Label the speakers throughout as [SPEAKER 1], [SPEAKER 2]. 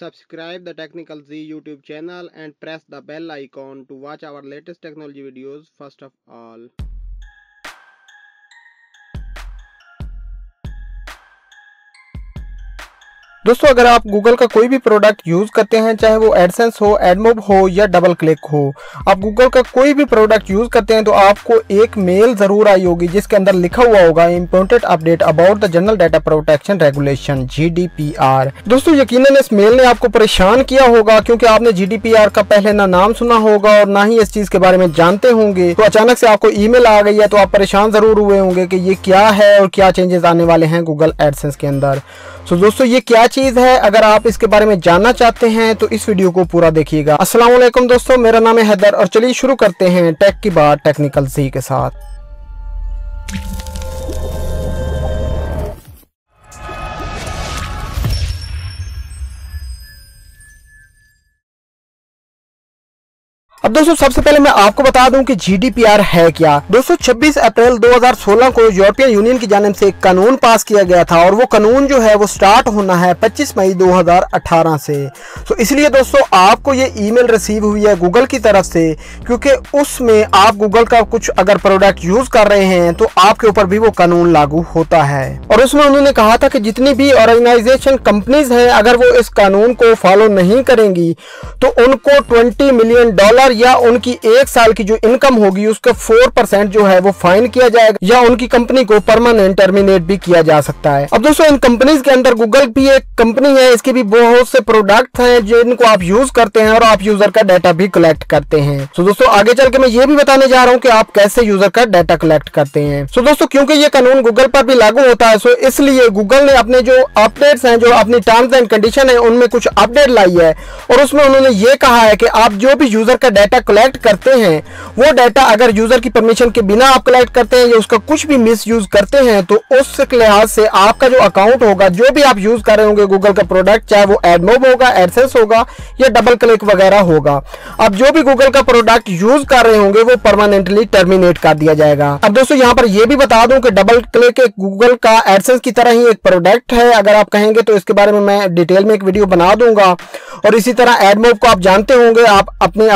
[SPEAKER 1] Subscribe the Technical Z YouTube channel and press the bell icon to watch our latest technology videos first of all.
[SPEAKER 2] दोस्तों, अगर आप Google का कोई भी product use करते हैं, चाहे वो एडसेंस हो एडमोब हो या डबल क्लिक हो, आप गूगल का कोई भी प्रोडक्ट यूज़ करते हैं तो आपको एक मेल ज़रूर आई होगी, जिसके अंदर लिखा हुआ होगा important update about the general data protection regulation GDPR दोस्तों, यकीनन इस मेल ने आपको परेशान किया होगा, क्योंकि आपने जीडीपीआर का पहले ना नाम सुना होगा और ना ही इस चीज़ के बारे में जानते होंगे। तो अचानक से आपको ईमेल आ गई है तो आप परेशान ज़रूर हुए होंगे कि ये क्या है और क्या चेंजेस आने वाले हैं गूगल एडसेंस के अंदर। तो दोस्तों, ये क्या चीज़ है? अगर आप इसके बारे में जानना चाहते हैं तो इस वीडियो को पूरा देखिएगा। वालेकुम दोस्तों, मेरा नाम है हैदर और चलिए शुरू करते हैं टेक की बात टेक्निकल सी के साथ। अब दोस्तों, सबसे पहले मैं आपको बता दूँ कि जीडीपीआर है क्या। दोस्तों 26 अप्रैल 2016 को यूरोपियन यूनियन की जानब से एक कानून पास किया गया था और वो कानून जो है वो स्टार्ट होना है 25 मई 2018 से। तो इसलिए दोस्तों, आपको ये ईमेल रिसीव हुई है गूगल की तरफ़ से, क्योंकि उसमें आप गूगल का कुछ अगर प्रोडक्ट यूज़ कर रहे हैं तो आपके ऊपर भी वो कानून लागू होता है। और उसमें उन्होंने कहा था कि जितनी भी ऑर्गेनाइजेशन कंपनीज़ हैं, अगर वो इस कानून को फॉलो नहीं करेंगी तो उनको ट्वेंटी मिलियन डॉलर डॉलर या उनकी एक साल की जो इनकम होगी, उसका फोर परसेंट जो है वो फाइन किया जाएगा, या उनकी कंपनी को परमानेंट टर्मिनेट भी किया जा सकता है। अब दोस्तों, इन कंपनीज़ के अंदर गूगल भी एक कंपनी है, इसके भी बहुत से प्रोडक्ट हैं जिनको आप यूज़ करते हैं और आप यूज़र का डाटा भी कलेक्ट करते हैं। तो दोस्तों, आगे चल के मैं ये भी बताने जा रहा हूँ कि आप कैसे यूज़र का डाटा कलेक्ट करते हैं। तो दोस्तों, क्योंकि ये कानून गूगल पर भी लागू होता है सो इसलिए गूगल ने अपने जो अपडेट्स हैं, जो अपनी टर्म्स एंड कंडीशन है, उनमें कुछ अपडेट लाई है। और उसमें उन्होंने ये कहा है कि आप जो भी यूज़र का डाटा कलेक्ट करते हैं, वो डाटा अगर यूज़र की परमिशन के बिना आप कलेक्ट करते हैं या उसका कुछ भी मिस यूज़ करते हैं तो उस लिहाज से आपका जो अकाउंट होगा, जो भी आप यूज़ कर रहे होंगे गूगल का प्रोडक्ट चाहे वो एडमोब होगा एडसेंस होगा, या डबल क्लिक वगैरह होगा, अब जो भी गूगल का प्रोडक्ट यूज़ कर रहे होंगे, वो परमानेंटली टर्मिनेट कर दिया जाएगा। अब दोस्तों, यहाँ पर यह भी बता दूँ कि डबल क्लिक एक गूगल का एडसेंस की तरह ही एक प्रोडक्ट है, अगर आप कहेंगे तो इसके बारे में मैं डिटेल में एक वीडियो बना दूँगा। और इसी तरह एडमोब को आप जानते होंगे, आप अपने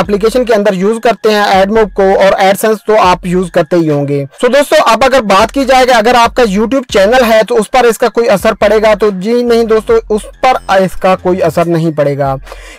[SPEAKER 2] के अंदर यूज़ करते हैं एडमोब को और एडसेंस तो आप यूज़ करते ही होंगे। सो दोस्तों, अब अगर बात की जाए अगर आपका यूट्यूब चैनल है तो उस पर इसका कोई असर पड़ेगा? तो जी नहीं दोस्तों, उस पर इसका कोई असर नहीं पड़ेगा।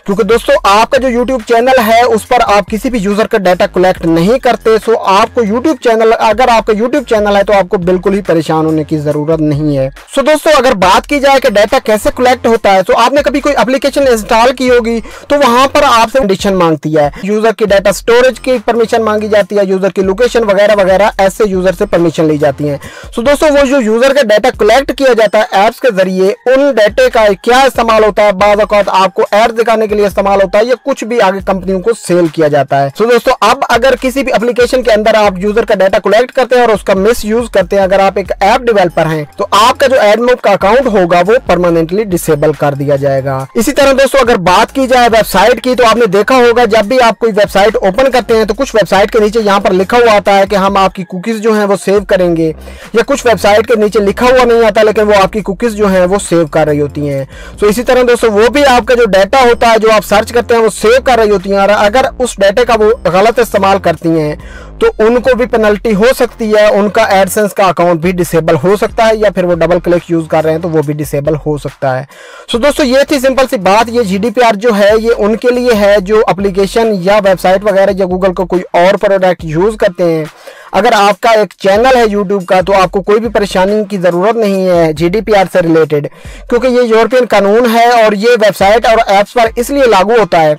[SPEAKER 2] क्योंकि दोस्तों, आपका जो यूट्यूब चैनल है, उस पर आप किसी भी यूज़र का डाटा कलेक्ट नहीं करते। सो आपको यूट्यूब चैनल अगर आपका यूट्यूब चैनल है तो आपको बिल्कुल ही परेशान होने की ज़रूरत नहीं है। सो दोस्तों, अगर बात की जाए कि डाटा कैसे कलेक्ट होता है तो आपने कभी कोई एप्लीकेशन इंस्टॉल की होगी तो वहाँ पर आपसे कंडीशन मांगती है। यूज़र की डाटा स्टोरेज की परमिशन मांगी जाती है यूज़र की लोकेशन वगैरह वगैरह, ऐसे यूज़र से परमिशन ली जाती है। सो दोस्तों, वो जो यूज़र का डाटा कलेक्ट किया जाता है एप्स के ज़रिए, उन डाटे का क्या इस्तेमाल होता है? बाद आपको एड दिखाने के लिए इस्तेमाल होता है या कुछ भी आगे कंपनियों को सेल किया जाता है। सो दोस्तों, अब अगर किसी भी एप्लीकेशन के अंदर आप यूज़र का डाटा कलेक्ट करते हैं और उसका मिस करते हैं, अगर आप एक ऐप डेवलपर हैं तो आपका जो एडमोब का अकाउंट होगा, वो परमानेंटली डिसेबल कर दिया जाएगा। इसी तरह दोस्तों, अगर बात की जाए वेबसाइट की तो आपने देखा होगा, जब भी आप कोई वेबसाइट ओपन करते हैं तो कुछ वेबसाइट के नीचे यहाँ पर लिखा हुआ आता है कि हम आपकी कुकीज जो है वो सेव करेंगे। या कुछ वेबसाइट के नीचे लिखा हुआ नहीं आता, लेकिन वो आपकी कुकीज जो है वो सेव कर रही होती हैं। तो इसी तरह दोस्तों, वो भी आपका जो डाटा होता है, जो आप सर्च करते हैं, वो सेव कर रही होती हैं। और अगर उस डाटे का वो गलत इस्तेमाल करती हैं तो उनको भी पेनल्टी हो सकती है, उनका एडसेंस का अकाउंट भी डिसेबल हो सकता है, या फिर वो डबल क्लिक यूज़ कर रहे हैं तो वो भी डिसेबल हो सकता है। सो so दोस्तों, ये थी सिंपल सी बात, ये जीडीपीआर जो है, ये उनके लिए है, जो एप्लीकेशन या वेबसाइट वगैरह या गूगल को कोई और प्रोडक्ट यूज़ करते हैं। अगर आपका एक चैनल है यूट्यूब का तो आपको कोई भी परेशानी की ज़रूरत नहीं है जीडीपीआर से रिलेटेड क्योंकि ये यूरोपियन कानून है और ये वेबसाइट और ऐप्स पर इसलिए लागू होता है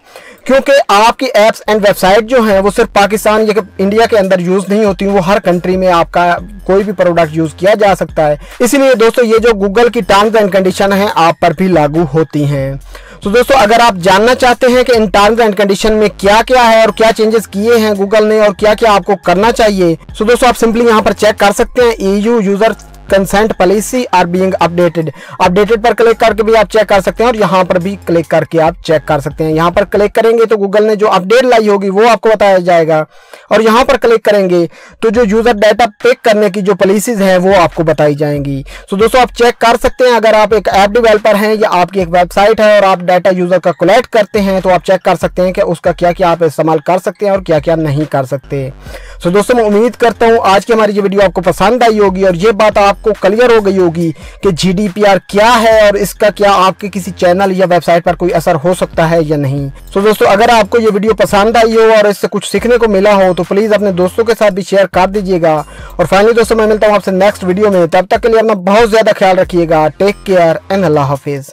[SPEAKER 2] क्योंकि आपकी एप्स एंड वेबसाइट जो हैं, वो सिर्फ़ पाकिस्तान या इंडिया के अंदर यूज़ नहीं होती वो हर कंट्री में आपका कोई भी प्रोडक्ट यूज़ किया जा सकता है। इसलिए दोस्तों, ये जो गूगल की टर्म्स एंड कंडीशन है, आप पर भी लागू होती हैं। तो दोस्तों, अगर आप जानना चाहते हैं कि इन टर्म्स एंड कंडीशन में क्या क्या है और क्या चेंजेस किए हैं गूगल ने और क्या क्या आपको करना चाहिए तो दोस्तों, आप सिंपली यहाँ पर चेक कर सकते हैं। EU user consent policy are being updated updated पर क्लिक करके भी आप चेक कर सकते हैं और यहाँ पर भी क्लिक करके आप चेक कर सकते हैं। यहाँ पर क्लिक करेंगे तो गूगल ने जो अपडेट लाई होगी वो आपको बताया जाएगा। और यहाँ पर क्लिक करेंगे तो जो यूज़र डाटा पिक करने की जो पॉलिसीज़ हैं वो आपको बताई जाएँगी। तो दोस्तों, आप चेक कर सकते हैं। अगर आप एक ऐप डेवलपर हैं या आपकी एक वेबसाइट है और आप डाटा यूज़र का कलेक्ट करते हैं तो आप चेक कर सकते हैं कि उसका क्या क्या आप इस्तेमाल कर सकते हैं और क्या क्या नहीं कर सकते। सो दोस्तों, मैं उम्मीद करता हूँ आज की हमारी ये वीडियो आपको पसंद आई होगी और ये बात आपको क्लियर हो गई होगी कि जीडीपीआर क्या है और इसका क्या आपके किसी चैनल या वेबसाइट पर कोई असर हो सकता है या नहीं। तो दोस्तों, अगर आपको ये वीडियो पसंद आई हो और इससे कुछ सीखने को मिला हो तो प्लीज़ अपने दोस्तों के साथ भी शेयर कर दीजिएगा। और फाइनली दोस्तों, मैं मिलता हूँ आपसे नेक्स्ट वीडियो में। तब तक के लिए अपना बहुत ज़्यादा ख्याल रखिएगा। टेक केयर एंड अल्लाह हाफिज़